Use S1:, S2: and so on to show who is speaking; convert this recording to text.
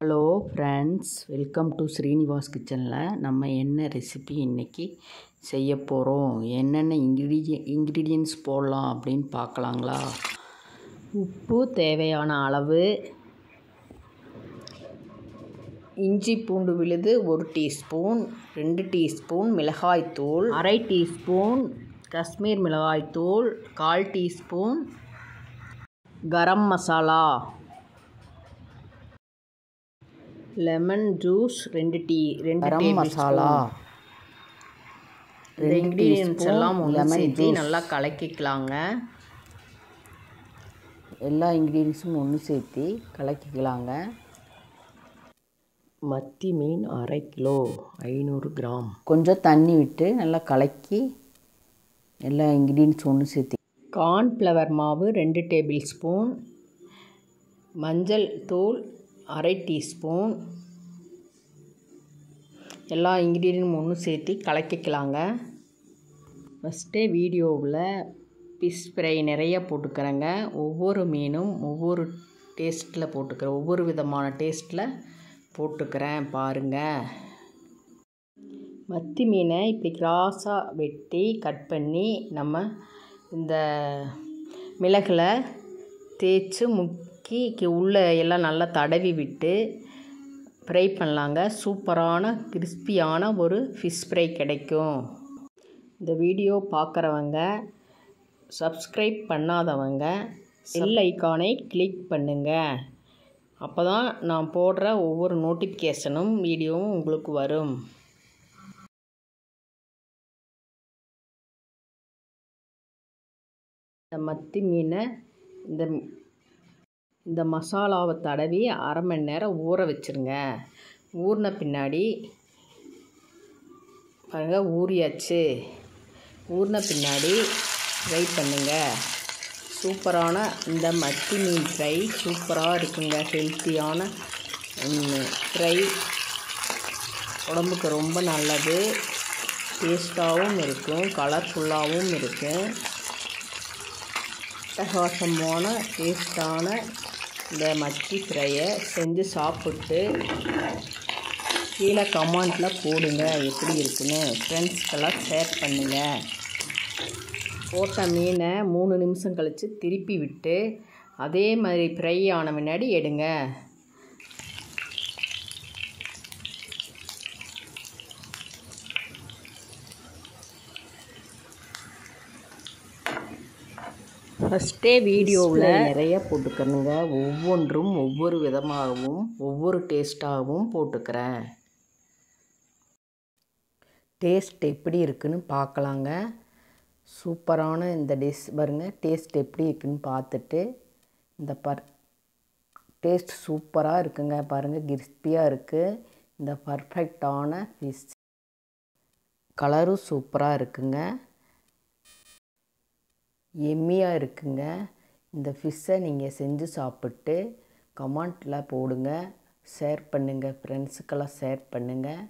S1: Hello friends welcome to Srinivas கிச்சனில் நம்ம என்ன ரெசிபி இன்றைக்கி செய்ய போகிறோம் என்னென்ன இன்க்ரீடிய இன்க்ரீடியன்ஸ் போடலாம் அப்படின்னு பார்க்கலாங்களா? உப்பு தேவையான அளவு இஞ்சி பூண்டு விழுது ஒரு டீஸ்பூன் ரெண்டு டீஸ்பூன் மிளகாய்த்தூள் அரை டீஸ்பூன் காஷ்மீர் மிளகாய்த்தூள் கால் teaspoon garam masala. Lemon juice ரெண்டு டீ ரெண்டு
S2: கரம் மசாலா
S1: இந்த இன்க்ரீடியன்ஸ் எல்லாம் சேர்த்து நல்லா கலக்கிக்கலாங்க.
S2: எல்லா இன்க்ரீடியன்ஸும் ஒன்று சேர்த்து கலக்கிக்கலாங்க.
S1: மத்தி மீன் அரை கிலோ ஐநூறு கிராம்.
S2: கொஞ்சம் தண்ணி விட்டு நல்லா கலக்கி எல்லா இன்க்ரீடியன்ஸ் ஒன்று சேர்த்து.
S1: கார்ன்ஃப்ளவர் மாவு ரெண்டு டேபிள் ஸ்பூன் மஞ்சள் தூள் அரை டீஸ்பூன் எல்லா இன்க்ரீடியன்ட் ஒன்று சேர்த்து கலக்கிக்கலாங்க. ஃபஸ்ட்டே வீடியோவில் ஃபிஷ் ஃப்ரை நிறைய போட்டுக்கிறேங்க. ஒவ்வொரு மீனும் ஒவ்வொரு டேஸ்ட்டில் போட்டுக்கிறேன். ஒவ்வொரு விதமான டேஸ்ட்டில் போட்டுக்கிறேன் பாருங்கள் மத்தி மீனை இப்படி கிராஸாக வெட்டி கட் பண்ணி நம்ம இந்த மிளகில் தேய்ச்சி முக் கி- உள்ளே எல்லாம் நல்லா தடவி விட்டு ஃப்ரை பண்ணலாங்க. சூப்பரான கிறிஸ்பியான ஒரு ஃபிஷ் ஃப்ரை கிடைக்கும். இந்த வீடியோ பார்க்குறவங்க சப்ஸ்கிரைப் பண்ணாதவங்க செல் ஐக்கானை கிளிக் பண்ணுங்கள் அப்போ தான் நான் போடுற ஒவ்வொரு நோட்டிஃபிகேஷனும் வீடியோவும் உங்களுக்கு வரும். இந்த மத்தி மீனை இந்த இந்த மசாலாவை தடவி அரை மணி நேரம் ஊற வச்சுருங்க. ஊறின பின்னாடி பாருங்கள் ஊறியாச்சு. ஊறின பின்னாடி ஃப்ரை பண்ணுங்க. சூப்பரான இந்த மத்தி மீன் ஃப்ரை சூப்பராக இருக்குங்க. ஹெல்த்தியான ஃப்ரை உடம்புக்கு ரொம்ப நல்லது. டேஸ்ட்டாகவும் இருக்கும் கலர்ஃபுல்லாகவும் இருக்கும். அட்டகாசமான டேஸ்டான இந்த மத்தி ஃப்ரையை செஞ்சு சாப்பிட்டு கீழே கமெண்ட்டில் போடுங்க எப்படி இருக்குன்னு. ஃப்ரெண்ட்ஸ்க்கெல்லாம் ஷேர் பண்ணுங்கள் போட்ட மீனை மூணு நிமிஷம் கழித்து திருப்பி விட்டு அதே மாதிரி ஃப்ரை ஆன முன்னாடி எடுங்க. ஃபஸ்ட்டே வீடியோவில் நிறைய போட்டுக்கணுங்க. ஒவ்வொன்றும் ஒவ்வொரு விதமாகவும் ஒவ்வொரு டேஸ்ட்டாகவும் போட்டுக்கிறேன்.
S2: டேஸ்ட் எப்படி இருக்குன்னு பார்க்கலாங்க. சூப்பரான இந்த டிஷ் பாருங்க. டேஸ்ட் எப்படி இருக்குன்னு பார்த்துட்டு இந்த பர் டேஸ்ட் சூப்பராக இருக்குங்க. பாருங்கள் கிறிஸ்பியாக இருக்குது இந்த பர்ஃபெக்டான ஃபிஷ் கலரும் சூப்பராக இருக்குங்க. எம்மியாக இருக்குங்க. இந்த ஃபிஷ்ஷை நீங்கள் செஞ்சு சாப்பிட்டு கமெண்ட்டில் போடுங்க. ஷேர் பண்ணுங்கள் ஃப்ரெண்ட்ஸுக்கெல்லாம் ஷேர் பண்ணுங்கள்